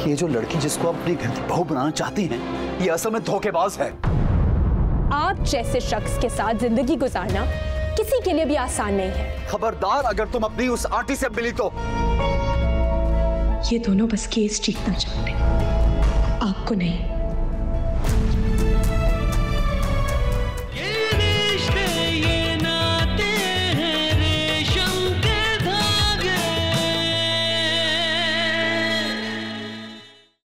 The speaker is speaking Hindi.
ये जो लड़की जिसको आप अपनी घर की बहू बनाना चाहती हैं ये असल में धोखेबाज है। आप जैसे शख्स के साथ ज़िंदगी गुजारना किसी के लिए भी आसान नहीं है। खबरदार अगर तुम अपनी उस आंटी से मिली तो। ये दोनों बस केस जीतना चाहते आपको नहीं।